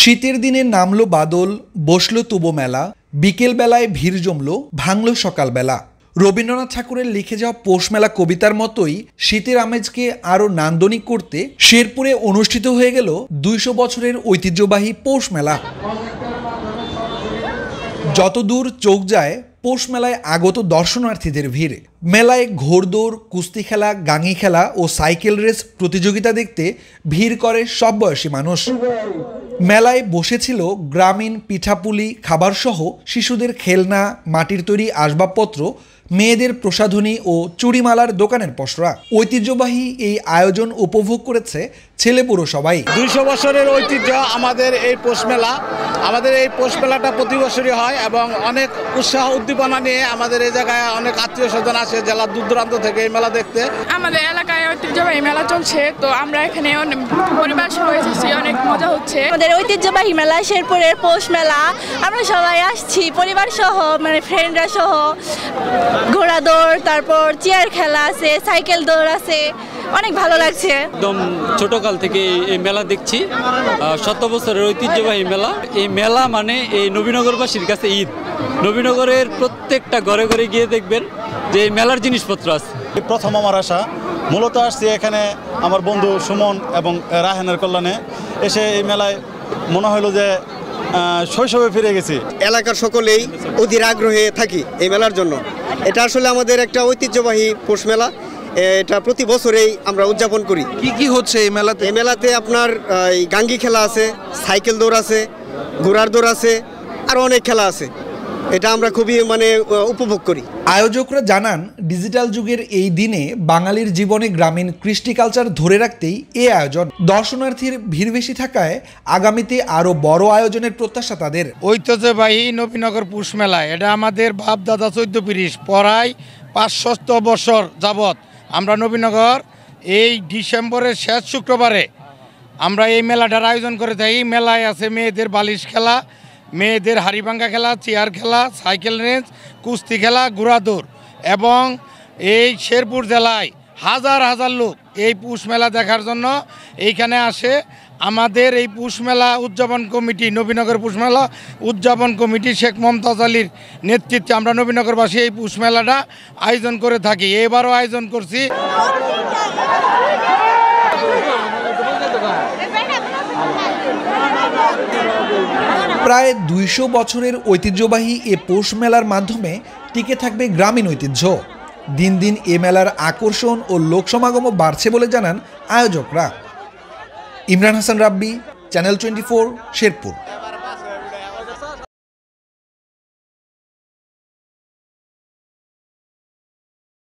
শীতের দিনে নামলো বাদল, বসল তুবো মেলা, বিকেলবেলায় ভিড় জমলো, ভাঙলো সকালবেলা। রবীন্দ্রনাথ ঠাকুরের লিখে যাওয়া পৌষ মেলা কবিতার মতোই শীতের আমেজকে আরও নান্দনিক করতে শেরপুরে অনুষ্ঠিত হয়ে গেল দুইশো বছরের ঐতিহ্যবাহী পৌষ মেলা। যতদূর চোখ যায়, পৌষ মেলায় আগত দর্শনার্থীদের ভিড়। মেলায় ঘোড়দৌড়, কুস্তি খেলা, গাঙি খেলা ও সাইকেল রেস প্রতিযোগিতা দেখতে ভিড় করে সব বয়সী মানুষ। মেলায় বসেছিল গ্রামীণ পিঠাপুলি খাবারসহ শিশুদের খেলনা মাটির তৈরি আসবাবপত্র মেয়েদের প্রসাধনী ও চুরিমালার দোকানের পসরা। ঐতিহ্যবাহী এই আয়োজন উপভোগ করেছে ছেলেপুরো সবাই দুইশো বছরের ঐতিহ্য আমাদের এই পৌষ মেলা। আমাদের এই পৌষ মেলাটা প্রতি বছরই হয় এবং অনেক উৎসাহ উদ্দীপনা নিয়ে আমাদের এই জায়গায় অনেক আত্মীয় স্বজন আসে জেলার দূর দূরান্ত থেকে এই মেলা দেখতে। আমাদের এলাকায় ঐতিহ্যবাহী মেলা চলছে তো আমরা এখানে পরিবার সহ এসেছি। মজা হচ্ছে। আমাদের ঐতিহ্যবাহী মেলা শেরপুরের পৌষ মেলা। আমরা সবাই আসছি পরিবার সহ মানে ফ্রেন্ডরা সহ। ঘোড়া দৌড় তারপর চেয়ার খেলা আছে সাইকেল দৌড় আছে। অনেক ভালো লাগছে। একদম ছোটকাল থেকে এই- মেলা দেখছি। শত বছরের ঐতিহ্যবাহী মেলা। এই মেলা মানে এই নবীনগরবাসীর কাছে ঈদ। নবীনগরের প্রত্যেকটা ঘরে ঘরে গিয়ে দেখবেন যে এই মেলার জিনিসপত্র আছে। এই প্রথম আমার আসা মূলত আসছি এখানে আমার বন্ধু সুমন এবং রাহেনের কল্যাণে। এসে এই মেলায় মনে হলো যে শৈশবে ফিরে গেছি। এলাকার সকলেই অধীর আগ্রহে থাকি এই মেলার জন্য। এটা আসলে আমাদের একটা ঐতিহ্যবাহী পৌষ মেলা। এটা প্রতি বছরেই আমরা উদযাপন করি। কি কি হচ্ছে এই মেলাতে? এই মেলাতে আপনার এই গাঙ্গি খেলা আছে সাইকেল দৌড় আছে ঘোড়ার দৌড় আছে আরও অনেক খেলা আছে। এটা আমরা খুবই মানে উপভোগ করি। আয়োজকরা জানান ডিজিটাল যুগের এই দিনে বাঙালির জীবনে গ্রামীণ কৃষ্টি কালচার ধরে রাখতেই এ আয়োজন। দর্শনার্থীর ভিড় বেশি থাকায় আগামীতে আরও বড় আয়োজনের প্রত্যাশা তাদের। ঐতিহ্যবাহী নবীনগর পুষ মেলা এটা আমাদের বাপ দাদা চৈদ্দ পিরিশ পড়ায় পাঁচশত বছর যাবৎ। আমরা নবীনগর এই ডিসেম্বরের শেষ শুক্রবারে আমরা এই মেলাটার আয়োজন করে থাকি। মেলায় আছে মেয়েদের বালিশ খেলা মেয়েদের হাড়িভাঙ্গা খেলা, চেয়ার খেলা, সাইকেল রেঞ্জ, কুস্তি খেলা, ঘোড়াদৌড় এবং এই শেরপুর জেলায় হাজার হাজার লোক এই পুষ মেলা দেখার জন্য এইখানে আসে। আমাদের এই পুষ মেলা উদযাপন কমিটি, নবীনগর পুষ মেলা উদযাপন কমিটি শেখ মমতাজ আলীর নেতৃত্বে আমরা নবীনগরবাসী এই পুষ মেলাটা আয়োজন করে থাকি। এবারও আয়োজন করছি। প্রায় দুইশো বছরের ঐতিহ্যবাহী এ পৌষ মেলার মাধ্যমে টিকে থাকবে গ্রামীণ ঐতিহ্য। দিন দিন এ মেলার আকর্ষণ ও লোকসমাগমও বাড়ছে বলে জানান আয়োজকরা। Imran Hasan Rabbi, channel twenty four, Sherpur.